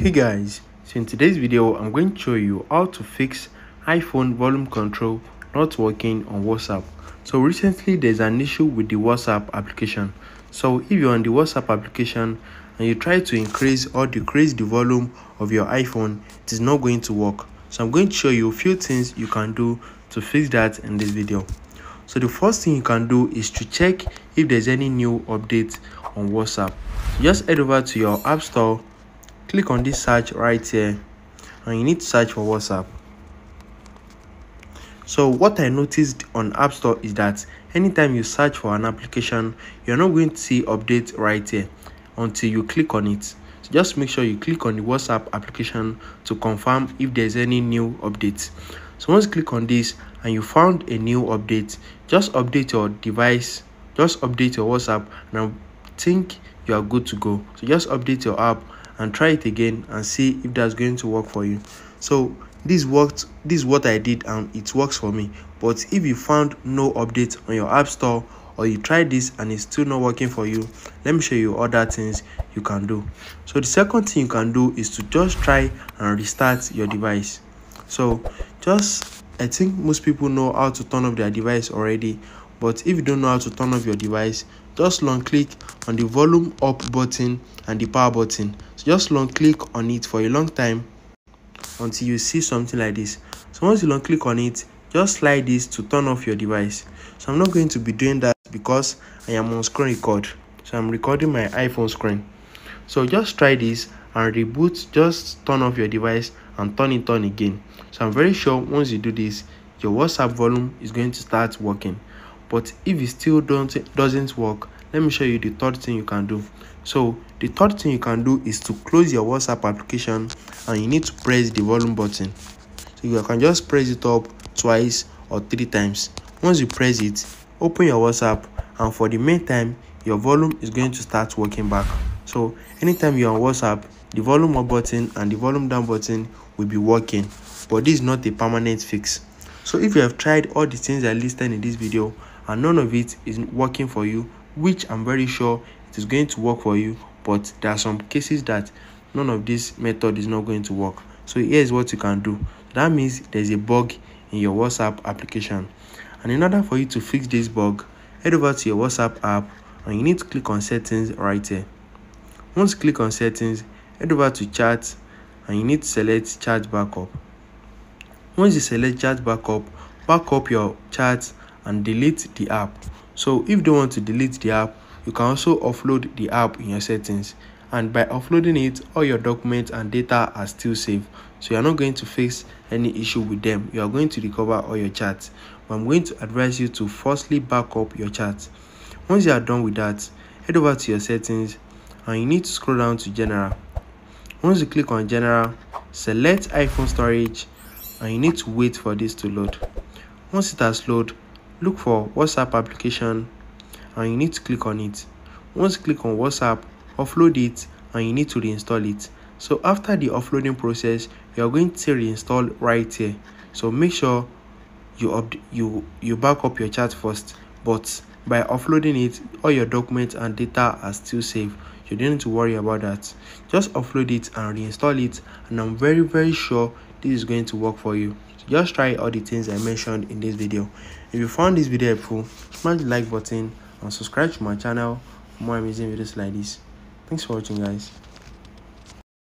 hey guys so in today's video i'm going to show you how to fix iphone volume control not working on whatsapp. So recently there's an issue with the whatsapp application. So if you're on the whatsapp application and you try to increase or decrease the volume of your iphone it is not going to work. So i'm going to show you a few things you can do to fix that in this video. So the first thing you can do is to check if there's any new update on whatsapp. Just head over to your app store click on this search right here and you need to search for whatsapp. So what i noticed on app store is that anytime you search for an application you're not going to see update right here until you click on it. So just make sure you click on the whatsapp application to confirm if there's any new updates. So once you click on this and you found a new update just update your device just update your whatsapp and i think you are good to go. So just update your app and try it again and see if that's going to work for you. So this worked this is what i did and it works for me. But if you found no update on your app store or you tried this and it's still not working for you let me show you other things you can do. So the second thing you can do is to just try and restart your device. So just i think most people know how to turn off their device already but if you don't know how to turn off your device just long click on the volume up button and the power button. So just long click on it for a long time until you see something like this. So once you long click on it just slide this to turn off your device. So i'm not going to be doing that because i am on screen record. So i'm recording my iphone screen. So just try this and reboot just turn off your device and turn it on again. So i'm very sure once you do this your whatsapp volume is going to start working but if it still don't doesn't work let me show you the third thing you can do. So the third thing you can do is to close your whatsapp application and you need to press the volume button. So you can just press it up twice or three times. Once you press it open your whatsapp and for the meantime your volume is going to start working back. So anytime you're on whatsapp the volume up button and the volume down button will be working but this is not a permanent fix. So if you have tried all the things i listed in this video and none of it is working for you which i'm very sure it is going to work for you but there are some cases that none of this method is not going to work. So here's what you can do. That means there's a bug in your whatsapp application. And in order for you to fix this bug head over to your whatsapp app and you need to click on settings right here. Once you click on settings head over to chat and you need to select chat backup. Once you select chat backup back up your chat and delete the app. So if you don't want to delete the app you can also offload the app in your settings. And by offloading it all your documents and data are still safe. So you're not going to face any issue with them. You are going to recover all your chats. But i'm going to advise you to firstly back up your chat once you are done with that head over to your settings and you need to scroll down to general. Once you click on general select iphone storage and you need to wait for this to load. Once it has loaded look for whatsapp application and you need to click on it. Once you click on whatsapp offload it and you need to reinstall it. So after the offloading process you are going to reinstall right here. So make sure you up you you back up your chat first. But by offloading it all your documents and data are still safe. You don't need to worry about that. Just offload it and reinstall it. And i'm very very sure this is going to work for you. So just try all the things i mentioned in this video. If you found this video helpful smash the like button and subscribe to my channel for more amazing videos like this. Thanks for watching guys